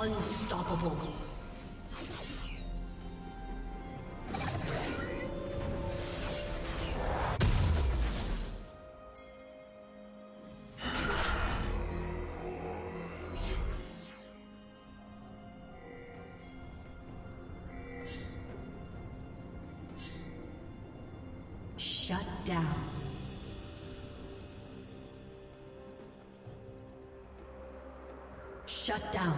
Unstoppable. Shut down. Shut down.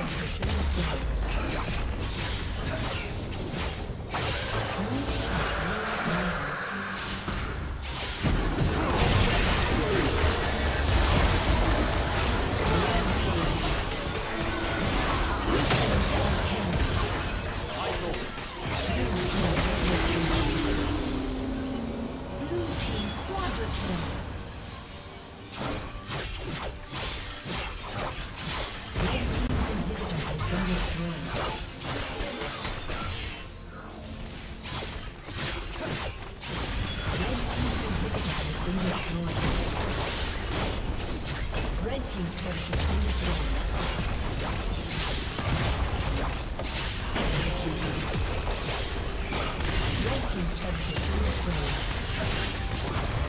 Your team's turret. Red Team's turret has been destroyed. Executed. Red Team's turret has been destroyed.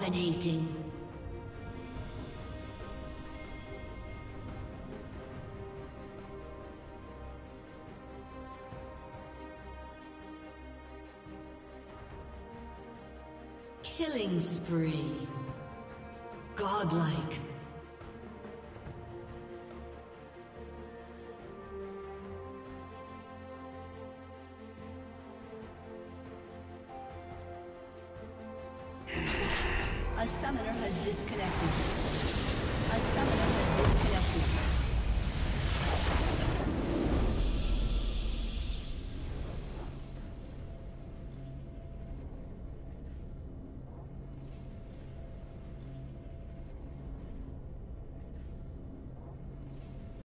Dominating. Killing spree. Godlike.